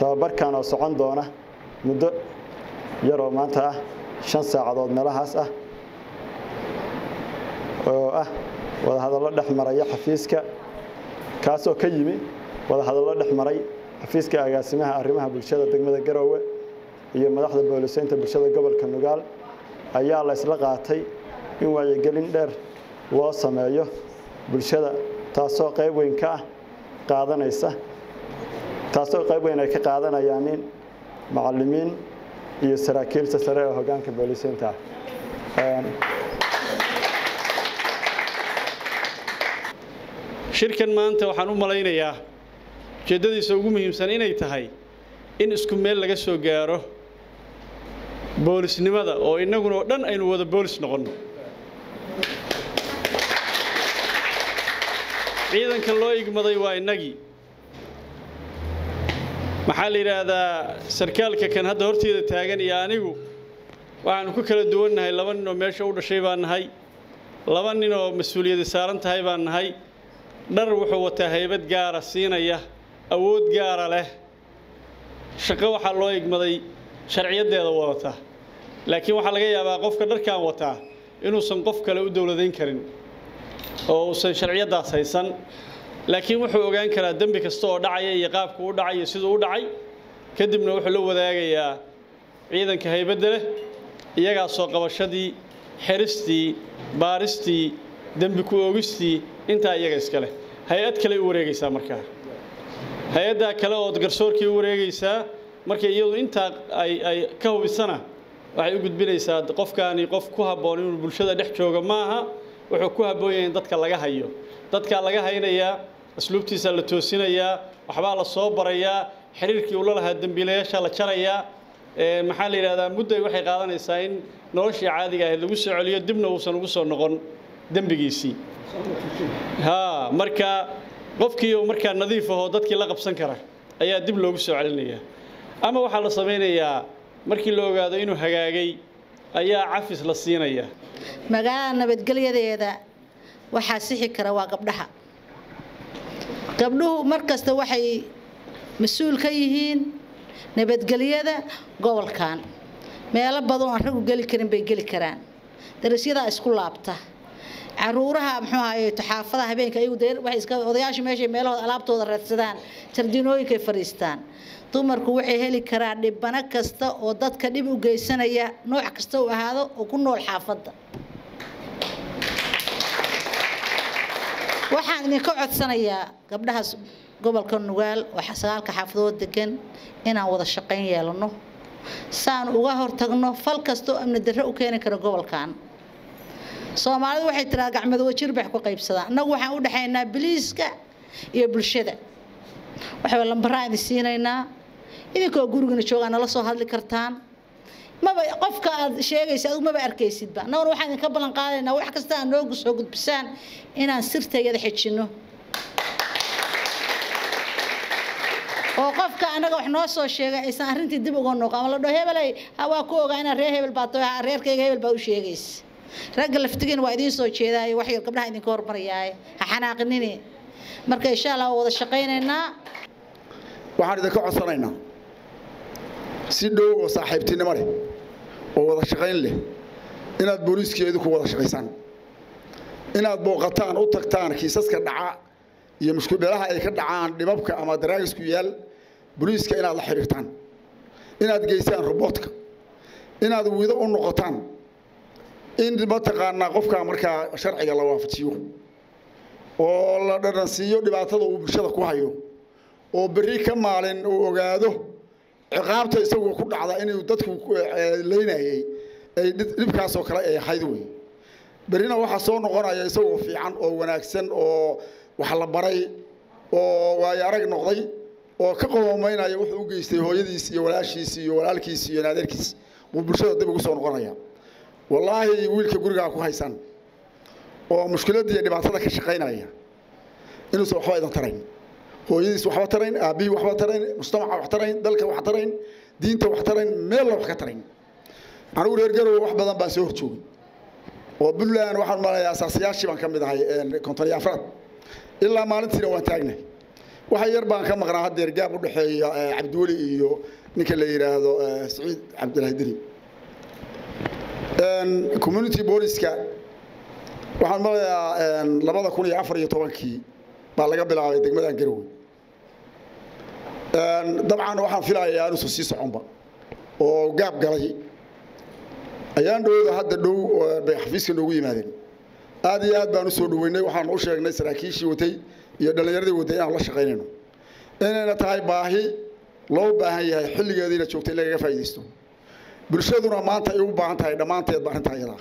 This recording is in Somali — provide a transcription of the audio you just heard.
tababarkan oo socon doona muddo yaroo maanta ah shan saacadood meelahaas ah oo ah wadahadallo dhex maraya xafiiska kaasoo ka yimi wadahadallo dhex maray xafiiska agaasimaha arrimaha bulshada degmada garoowe iyo madaxda booliseynta bulshada gobolka nugaal ayaa la isla qaatay in wacyigelin dheer loo sameeyo bulshada taasoo qayb weyn ka ah qaadanaysa taasoo qayb weyn ay ka qaadanayaan nin macallimiin iyo saraakiilta sare ee hoggaanka booliseynta ah shirkan maanta waxaan u malaynayaa ujeeddadiisa ugu muhiimsan inay tahay in isku meel laga soo gaaro boolisnimada oo innaguna oo dhan aynu wada boolis noqonno. Ciidanka loo igmaday waa innagii maxaa la yidhaahdaa sarkaalka kan hadda horteeda taagan iyo anigu waxaanu ku kala duwannahay laba nin oo meesha u dhashay baan nahay. Laba nin oo mas'uuliyadi saaran tahay baan nahay. Dhar wuxuu wataa haybad gaara siinaya awood gaara leh. Shaqo waxaa loo igmaday sharciyaddeeda wadata laakiin waxaa laga yaabaa qofka dharkaan wataa inuusan qof kale u dowladayn karin oo uusan sharciyaddaas haysan laakiin wuxuu ogaan karaa dembi kasta oo dhacaya iyo qaabku u dhacay iyo siduu u dhacay. Kadibna wuxuu la wadaagayaa ciidanka haybadda leh iyagaa qabashadii xeristii baaristii dembi ku oogistii intaa iyaga iska leh. Hay'ad kale u wareegaysaa markaa hay'addaa kale ood garsoorkii u wareegaysaa markay iyadu intaa ay ay ka hubisana waxay u gudbinaysaa qofkaani qof ku habboon inuu bulshada dhex jooga maaha wuxuu ku habboon yahay in dadka laga hayo. Dadkaa laga haynayaa asluubtiisa la toosinayaa waxbaa la soo barayaa xiriirkii uu la lahaa dembiilayaasha la jarayaa. Maxaa la yidhahdaa mudday waxay qaadanaysaa in noloshii caadiga ahayd lagu soo celiyo dibna uusan ugu soo noqon dembigiisii. Haa marka qofkii markaa nadiif ahoo dadkii la qabsan kara ayaa dib loogu soo celinayaa. Ama waxaa la samaynayaa markii la ogaado inuu hagaagay ayaa cafis la siinaya magaalada nabadgelyadeeda waxaa sixi kara waa gabdhaha gabdhuhu mar kasta waxay mas'uul ka yihiin nabadgelyada gobolkan. Meelo badan oo aan raggu geli karin bay geli karaan. Darasyadaa isku laabta. Caruuraha muxuu ahaye xaafadaha habeenka ayagu waxay iska odayaasha meeshay meelahooda alaabtooda raadsadaan jardiinooyinkay fadhiistaan. Dumarku waxay heli karaan dhibano kasta oo dadka dhib u geysanaya nooc kasta u ahaado oo ku nool xaafadda waxaan idinka codsanayaa gabdhahaas gobolka nugaal oo sagaalka xaafadood degan inaan wada shaqayn yeelano. Saan uga hortagno fal kasta oo amni darre u keeni kara gobolkan. Soomaalidu waxay tiraa gacmado wajir bay ku qaybsadaan. Annagu waxaan u dhexaynaa biliiska iyo bulshada. Waxaa lambaraan idin siinaynaa. Idinkoo gurigana joogaa nala soo hadli kartaan maba qofka aad sheegaysa adigu maba arkaysidba annaguna waxaan idinka ballan qaadaynaa wax kasta aad noogu soo gudbisaan inaan sirtayada xejinno oo qofka annaga wax noo soo sheegay aysan arrintii dib uga noqo ama la dhaho hebelay waa ku ogaa inaan reer hebel baa tahay reerkayga hebel baa u sheegaysa ragga laftigiina waa idiin soo jeedaayo wax yar gabdhaha idinka hormarayaaye ha xanaaqinini. Marka insha allah waa wada shaqaynaynaa. Waxaan idinka codsanaynaa. Si dhow oo saaxiibtinimo leh oo wada shaqayn leh. Inaad booliiskiyo idinku wada shaqaysaan. Inaad booqataan u tagtaan kiisaska dhaca iyo mushkiladaha ay ka dhacaan dhibabka ama daraagisku yaal booliiska inaad la xiriirtaan. Inaad geysaan robotka inaad wido u noqotaan. In mataqaanaa qofka markaa sharciga la waafajiyo oo la dhadhansiiyo dhibaatada uu bulshada ku hayo oo berri ka maalin uu ogaado ciqaabta isagoo ku dhacda inuu dadku leynayay ay dhibkaasoo kale ay ahayd wey berrina waxaa soo noqonaya isagoo fiican oo wanaagsan oo wax la baray oo waayo arag noqday oo ka qoomaynaya wuxuu u geystay hooyadiis iyo walaashiis iyo walaalkiis iyo naadeerkiis buu bulshada dib ugu soo noqonaya. Wallaahi wiilka gurigaa ku haysan oo mushkiladda iyo dhibaatada ka shaqaynaya inuusan waxba idan tarayn hooyadiis waxba tarayn aabbihii waxba tarayn mujtamaca wax tarayn dalka wax tarayn diinta wax tarayn meella wax ka tarayn. Anigu reer garowe wax badan baan soo horjoogay oo puntland waxaan malayaa asaasayaashii baan ka mid ahay kontoniyo afraad. Ilaa maalintiina waan taagnay. Waxa yar baan ka maqnaa haddeer gaab u dhexeeya cabdiweli iyo ninka la yidhaahdo saciid cabdilaahi deni community booliska waxaan malayaa labada kun iyo afar iyo tobankii baa laga bilaabay degmadan garowe dabcan waxaan filayaa inuusan sii soconba oo gaab galay. Ayaan dhowda hadda dhow bay xafiiska noogu yimaadeen. Aad iyo aad baan u soo dhoweynay waxaan u sheegnay saraakiishii watay iyo dhallinyaradii watay inaan la shaqaynayno. Inayna tahay baahi loo baahan yahay xilligeediina joogta in lagaga faa'iidaysto. Bulshaduna maanta ay u baahan tahay dhammaanteedba arrintaa iyadaa